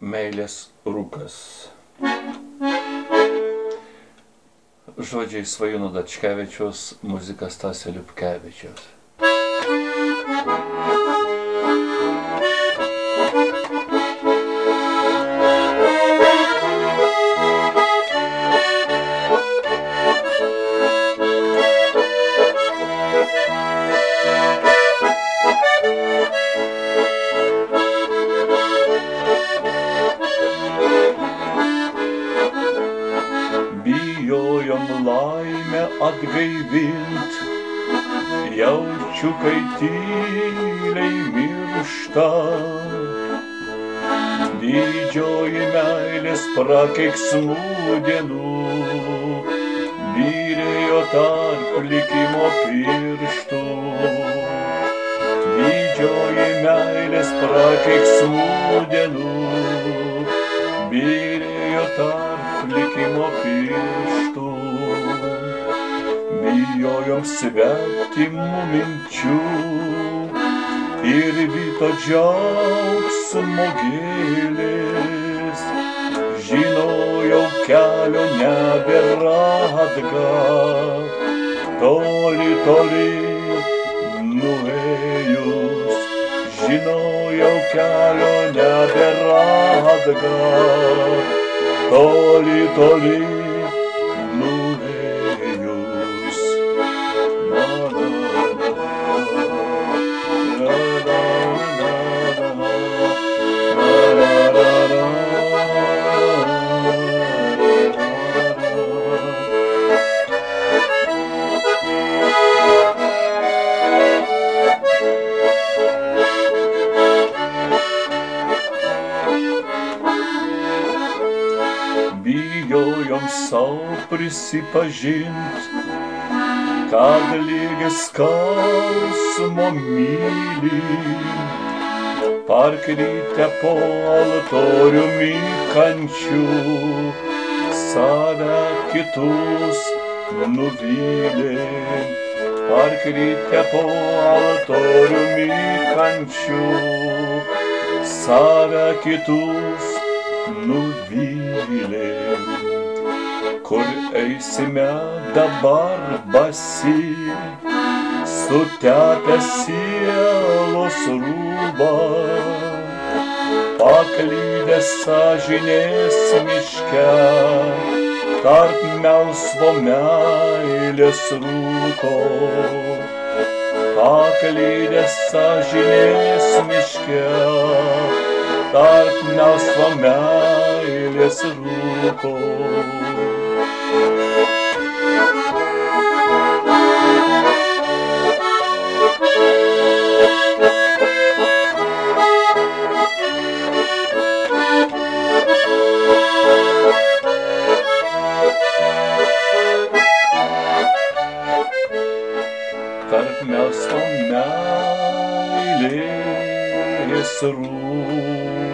Meilės rūkas. Žodžiai Svajūno Dačkevičiaus, muzika Stasio Liupkevičiaus. Bijojom laimę atgaivint, jaučiu, kai tyliai miršta. Didžioji meilės prakeiksmų dienų, byrėjo tarp likimo pirštų. Didžioji meilės prakeiksmų dienų, byrėjo tarp likimo pirštų. Bijojom svetimų minčių ir vyto džiaugsmo gėlės. Žinojau kelio nebėra atgal, toli, toli nuėjus. Žinojau kelio nebėra atgal, toli, toli nuėjus. Bijojom savo prisipažint, kad lygi skausmo myli, parkryte po altoriumi kančių, save kitus nuvylė. Parkryte po altoriumi kančių, save kitus nuvylė. Kur eisime dabar basi, sutepę sielos rūbą, paklydę sąžinės miške, tarp melsvo meilės rūko. Paklydę sąžinės miške, tarp melsvo meilės rūko. Tarp melsvo meilės يسرون